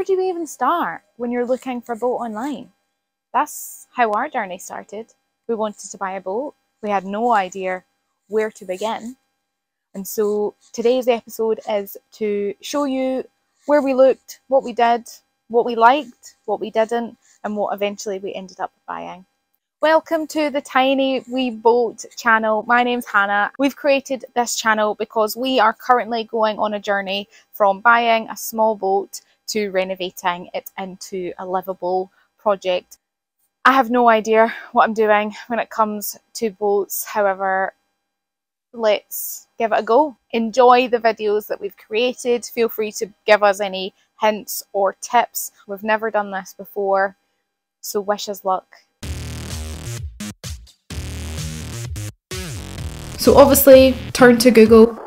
where do we even start when you're looking for a boat online? That's how our journey started. We wanted to buy a boat. We had no idea where to begin. And so today's episode is to show you where we looked, what we did, what we liked, what we didn't, and what eventually we ended up buying. Welcome to the Tiny Wee Boat channel. My name's Hannah. We've created this channel because we are currently going on a journey from buying a small boat to renovating it into a livable project. I have no idea what I'm doing when it comes to boats, however, let's give it a go. Enjoy the videos that we've created. Feel free to give us any hints or tips. We've never done this before, so wish us luck. So obviously, turn to Google.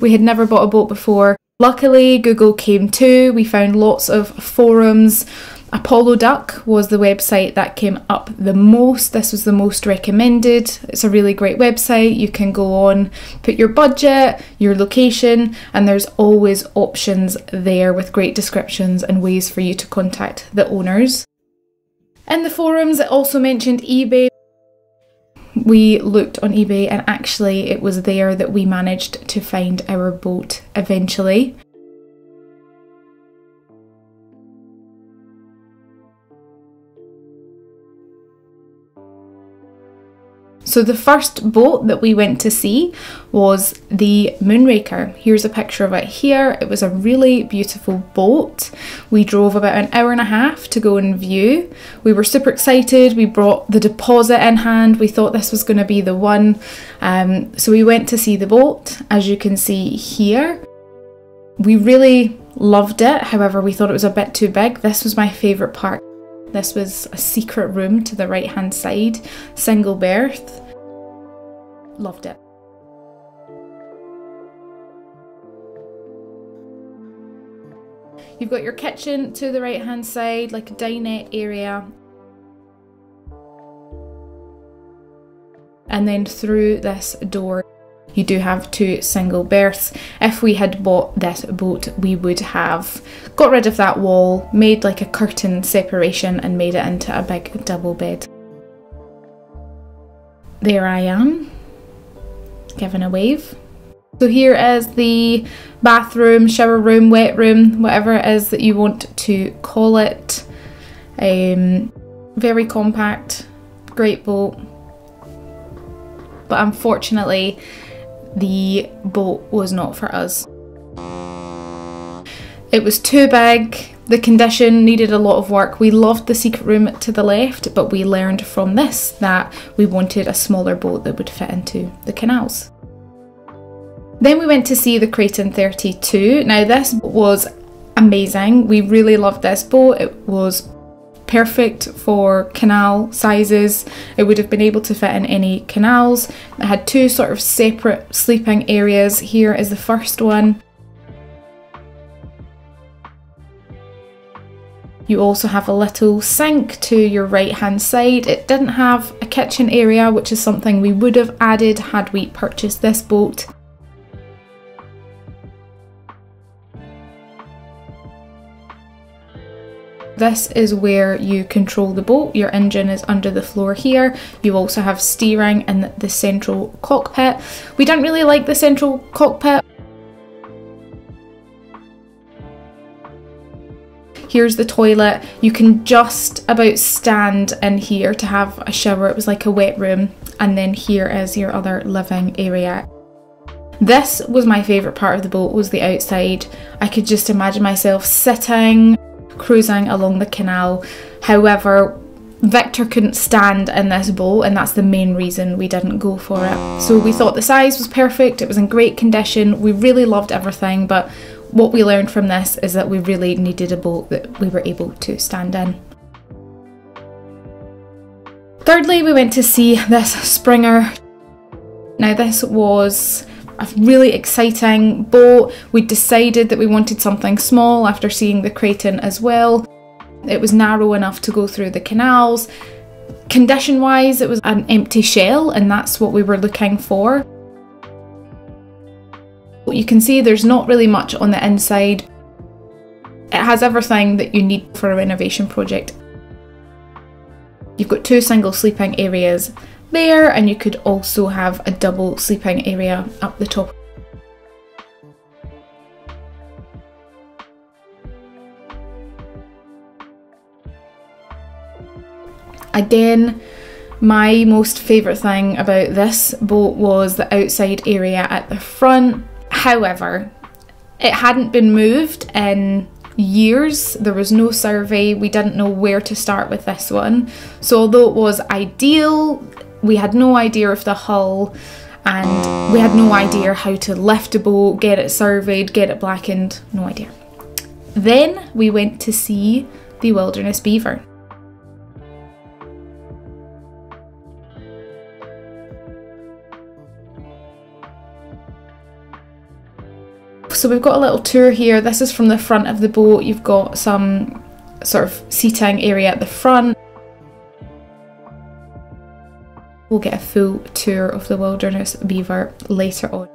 We had never bought a boat before. Luckily, Google came too. We found lots of forums. Apollo Duck was the website that came up the most. This was the most recommended. It's a really great website. You can go on, put your budget, your location, and there's always options there with great descriptions and ways for you to contact the owners. In the forums, it also mentioned eBay we looked on eBay and actually it was there that we managed to find our boat eventually. So the first boat that we went to see was the Moonraker. Here's a picture of it here. It was a really beautiful boat. We drove about an hour and a half to go and view. We were super excited. We brought the deposit in hand. We thought this was going to be the one. Um, so we went to see the boat, as you can see here. We really loved it. However, we thought it was a bit too big. This was my favourite part. This was a secret room to the right hand side, single berth. Loved it. You've got your kitchen to the right hand side, like a dinette area. And then through this door you do have two single berths. If we had bought this boat, we would have got rid of that wall, made like a curtain separation, and made it into a big double bed. There I am, giving a wave. So here is the bathroom, shower room, wet room, whatever it is that you want to call it. Um, very compact, great boat. But unfortunately, the boat was not for us. It was too big, the condition needed a lot of work. We loved the secret room to the left, but we learned from this that we wanted a smaller boat that would fit into the canals. Then we went to see the Creighton 32. Now, this was amazing. We really loved this boat. It was perfect for canal sizes. It would have been able to fit in any canals. It had two sort of separate sleeping areas. Here is the first one. You also have a little sink to your right hand side. It didn't have a kitchen area, which is something we would have added had we purchased this boat. This is where you control the boat. Your engine is under the floor here. You also have steering in the central cockpit. We don't really like the central cockpit. Here's the toilet. You can just about stand in here to have a shower. It was like a wet room. And then here is your other living area. This was my favourite part of the boat was the outside. I could just imagine myself sitting cruising along the canal. However, Victor couldn't stand in this boat, and that's the main reason we didn't go for it. So we thought the size was perfect, it was in great condition, we really loved everything, but what we learned from this is that we really needed a boat that we were able to stand in. Thirdly, we went to see this Springer. Now, this was really exciting boat. We decided that we wanted something small after seeing the Creighton as well. It was narrow enough to go through the canals. Condition wise, it was an empty shell, and that's what we were looking for. You can see there's not really much on the inside. It has everything that you need for a renovation project. You've got two single sleeping areas there, and you could also have a double sleeping area up the top. Again, my most favourite thing about this boat was the outside area at the front. However, it hadn't been moved in years. There was no survey. We didn't know where to start with this one. So, although it was ideal, we had no idea of the hull and we had no idea how to lift a boat, get it surveyed, get it blackened. No idea. Then we went to see the Wilderness Beaver. So we've got a little tour here. This is from the front of the boat. You've got some sort of seating area at the front. We'll get a full tour of the Wilderness Beaver later on.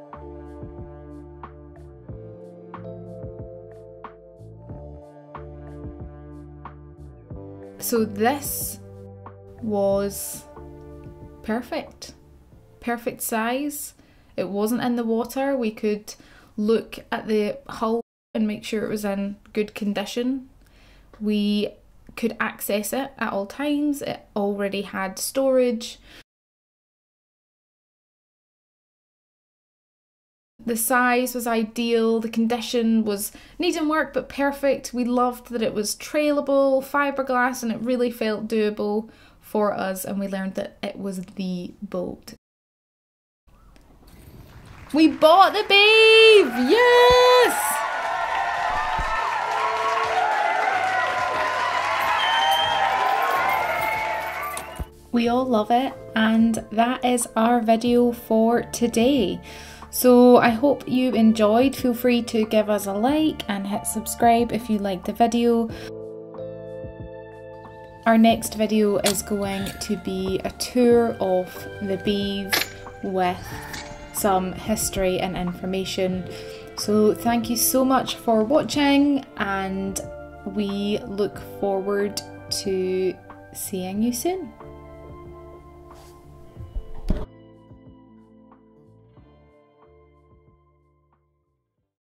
So this was perfect. Perfect size. It wasn't in the water. We could look at the hull and make sure it was in good condition. We could access it at all times, it already had storage. The size was ideal, the condition was needing work but perfect. We loved that it was trailable, fiberglass, and it really felt doable for us, and we learned that it was the boat we bought the beef! Yes! We all love it, and that is our video for today. So I hope you enjoyed. Feel free to give us a like and hit subscribe if you liked the video. Our next video is going to be a tour of the bees with some history and information. So, thank you so much for watching, and we look forward to seeing you soon.